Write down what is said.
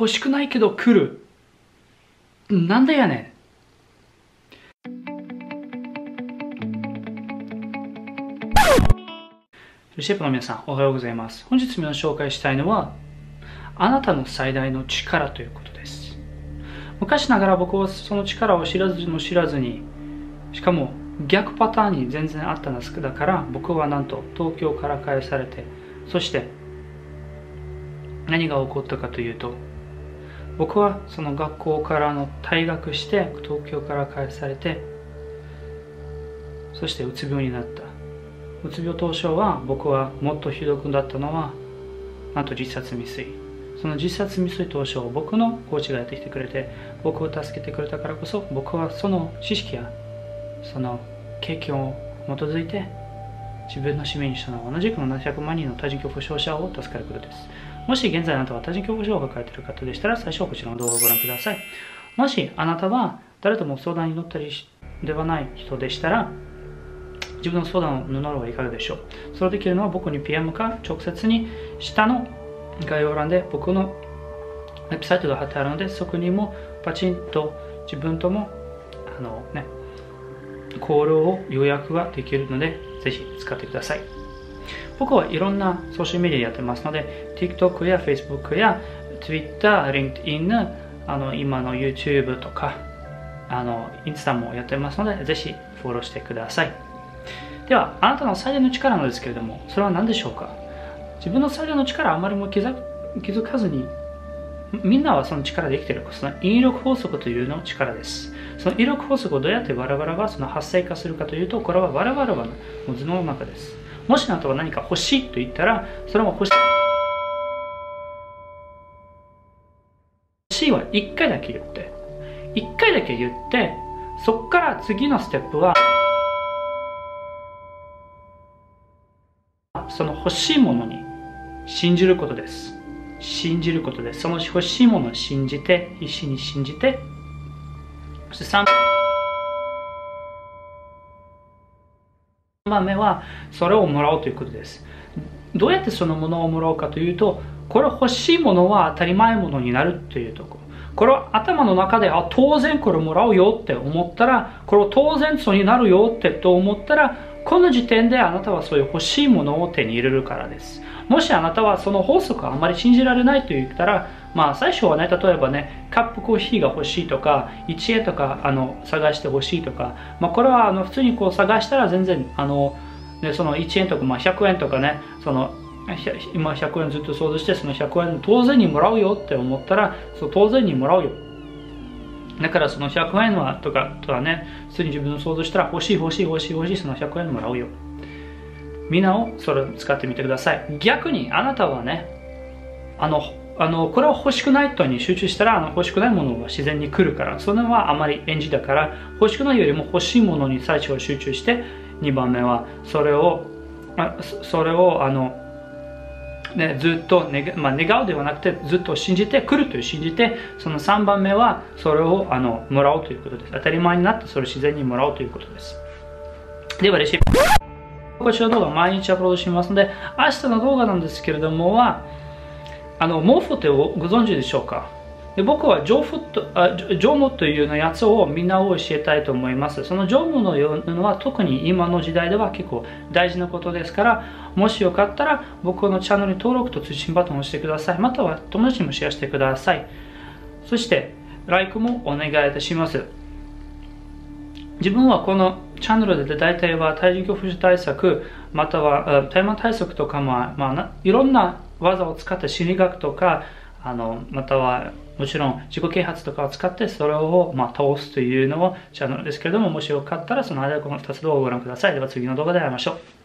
欲しくないけど来る。なんでやねん。シェフの皆さん、おはようございます。本日皆紹介したいのは、あなたの最大の力ということです。昔ながら僕はその力を知らずも知らずに、しかも逆パターンに全然あったんですだから僕はなんと東京から返されて、そして何が起こったかというと、僕はその学校からの退学して東京から返されて、そしてうつ病になった。うつ病当初は僕はもっとひどくなったのはなんと自殺未遂その自殺未遂当初僕のコーチがやってきてくれて僕を助けてくれたからこそ僕はその知識やその経験を基づいて自分の使命にしたのは同じく700万人の多人恐怖症者を助かることですもし現在あなたは多人恐怖症を抱えている方でしたら最初はこちらの動画をご覧ください。もしあなたは誰とも相談に乗ったりではない人でしたら自分の相談を乗るのはいかがでしょう。それできるのは僕に PM か直接に下の概要欄で僕のウェブサイトが貼ってあるのでそこにもパチンと自分ともあのねコールを予約ができるのでぜひ使ってください。僕はいろんなソーシャルメディアやってますので TikTok や Facebook や Twitter、LinkedIn あの今の YouTube とかあのインスタもやってますのでぜひフォローしてください。ではあなたの最大の力なんですけれどもそれは何でしょうか？自分の最大の力あまりも気づかずにみんなはその力で生きてるその引力法則というの力です。その引力法則をどうやって我々がその発生化するかというとこれは我々はもう頭脳の中です。もしあなたは何か欲しいと言ったらそれも欲しい。欲しいは1回だけ言って。1回だけ言ってそこから次のステップはその欲しいものに信じることです。信じることです。その欲しいものを信じて必死に信じて。そして3番目はそれをもらおうということです。どうやってそのものをもらおうかというとこれ欲しいものは当たり前ものになるというとこ。ろこれは頭の中であ当然これもらうよって思ったらこれを当然そうになるよってと思ったらこの時点であなたはそういう欲しいものを手に入れるからです。もしあなたはその法則をあまり信じられないと言ったらまあ最初はね例えばねカップコーヒーが欲しいとか1円とかあの探して欲しいとか、まあ、これはあの普通にこう探したら全然あの、ね、その1円とか、まあ、100円とかねその今100円ずっと想像してその100円当然にもらうよって思ったらそう当然にもらうよ。だからその100円はとかとはね、普通に自分の想像したら欲しい欲しい欲しい欲しいその100円もらうよ。みんなをそれを使ってみてください。逆にあなたはね、あの、あのこれは欲しくないとに集中したらあの欲しくないものが自然に来るからそれはあまり演じだから欲しくないよりも欲しいものに最初は集中して2番目はそれをあそれをあのね、ずっと願,、まあ、願うではなくてずっと信じてくるという信じてその3番目はそれをあのもらおうということです。当たり前になってそれを自然にもらおうということです。ではレシピ。こちら動画毎日アップロードしますので明日の動画なんですけれどもはあの毛布ってご存知でしょうか？で僕は上布とあ上務というのやつをみんなを教えたいと思います。その上務のようなのは特に今の時代では結構大事なことですから、もしよかったら僕のチャンネル登録と通信バトンを押してください。または友達にもシェアしてください。そして、LIKE もお願いいたします。自分はこのチャンネルで大体は対人恐怖症対策、または対マ対策とかも、まあ、いろんな技を使った心理学とか、あのまたはもちろん自己啓発とかを使ってそれをまあ通すというのをチャンネルですけれどももしよかったらその間この2つ動画をご覧ください。では次の動画で会いましょう。